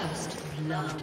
First blood.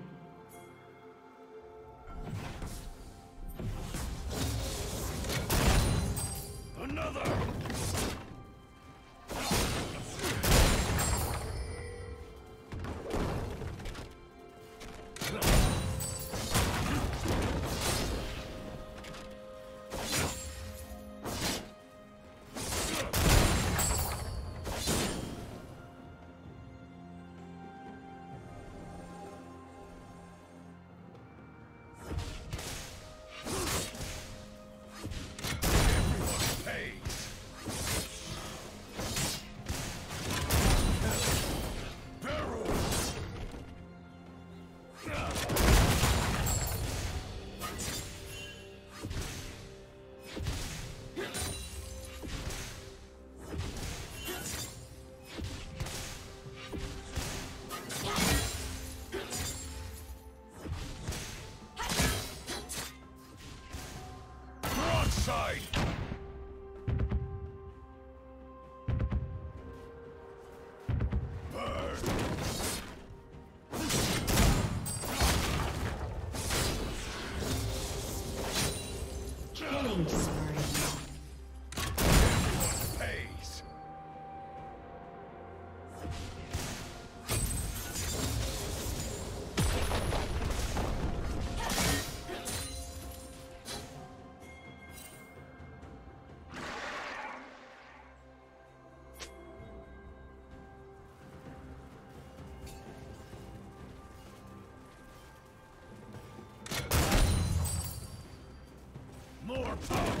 Shut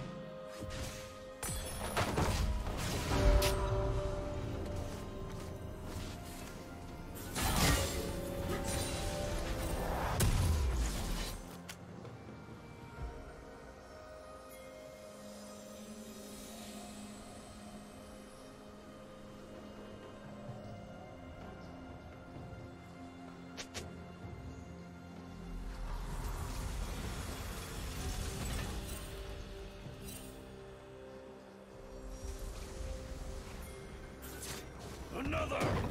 Another!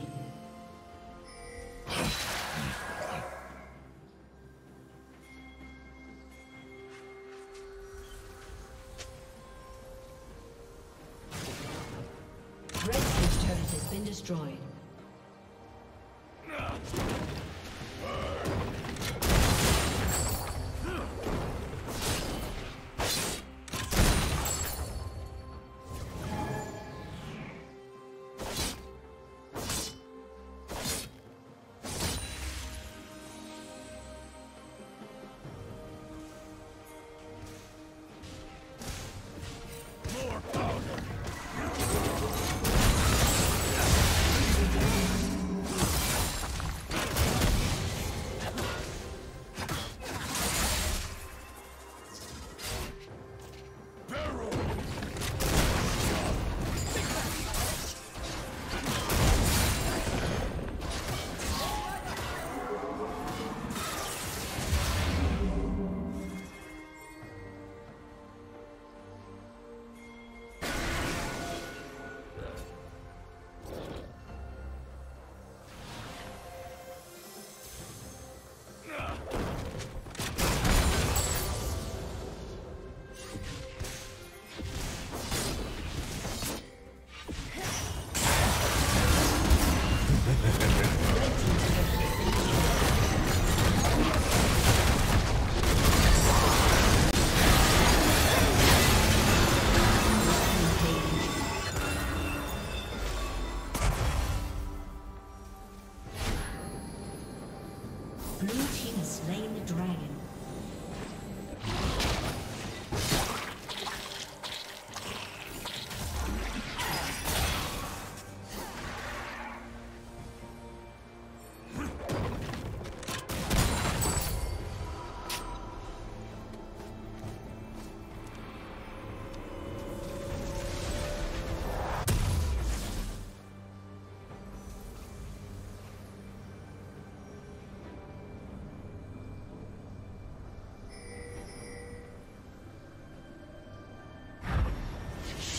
Destroyed.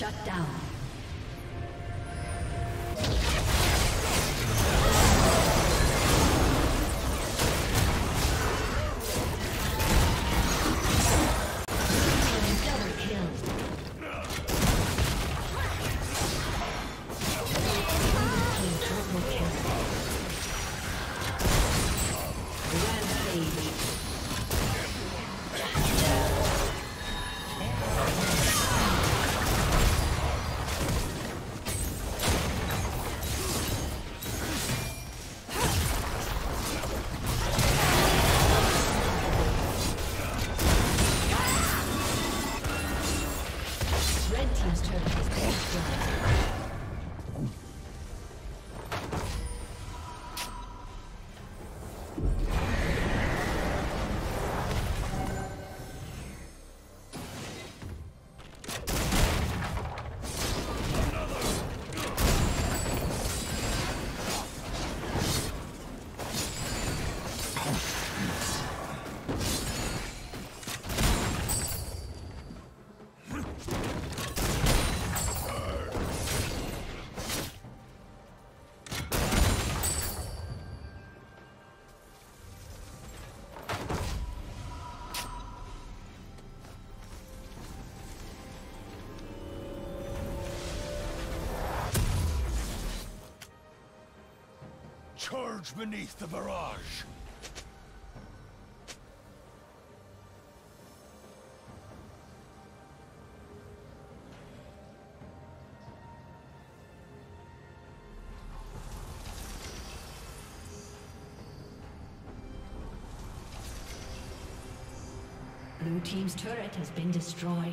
Shut down. Charge beneath the barrage! Blue Team's turret has been destroyed.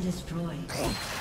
Been destroyed.